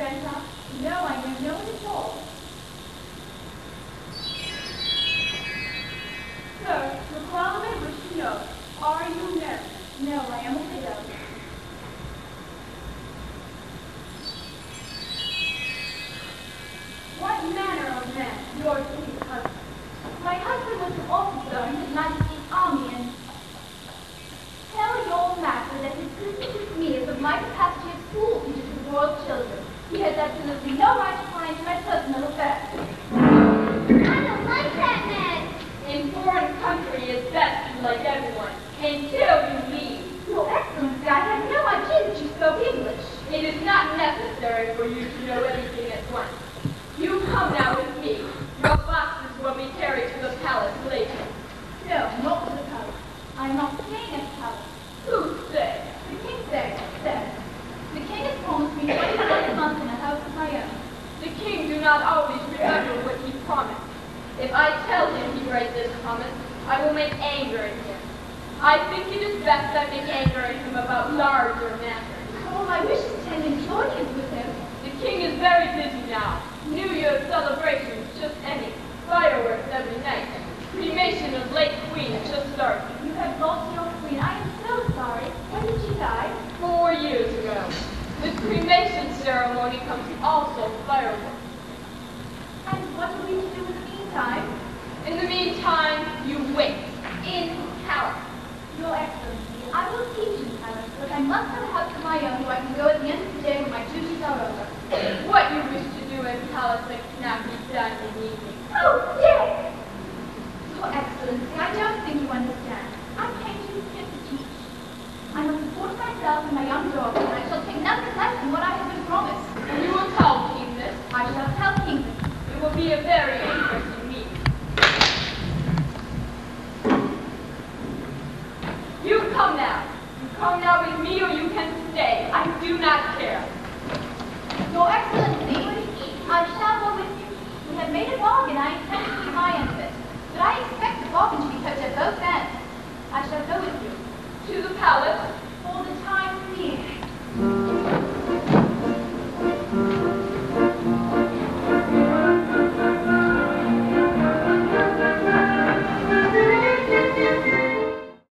in No, I know no one at all. Sir, the crown may wish to know, are you married? No, I am a widow. What manner of man your sweet husband? My husband was an officer in His Majesty's army and tell your master that his business with me is of my capacity of school teacher to royal children. He has absolutely no right to pry into my personal affairs. I don't like that man. In foreign country, it's best to like everyone until you leave. Your Excellency, I had no idea that you spoke English. It is not necessary for you to know anything at once. You come now with me. Your boxes will be carried to the palace later. No, not to the palace. I am not staying at the palace. Who said? The king said, said, the king has promised me 25 a month in a house of my own. The king do not always remember what he promised. If I tell him he breaks this promise, I will make anger in him. I think it is best I make anger in him about larger matters. Oh, I wish to attend enjoyments with him. The king is very busy now. New Year's celebrations just ending. Fireworks every night. Cremation of late queen just started. You have lost your queen. I am so sorry. When did she die? Four years ago. With cremation ceremony comes also fireworks. And what are we to do in the meantime? You wait. In power. Your Excellency, I will teach in palace, but I must have a house of my own where I can go at the end of the day when my duties are over. What you wish to do in palace that cannot be done in the evening. Oh, Dick! Your Excellency, I don't think you understand. I came to you here to teach. I must support myself and my young daughter, and I shall take nothing less than what I have been promised. You will tell King this. I shall tell King this. It will be a very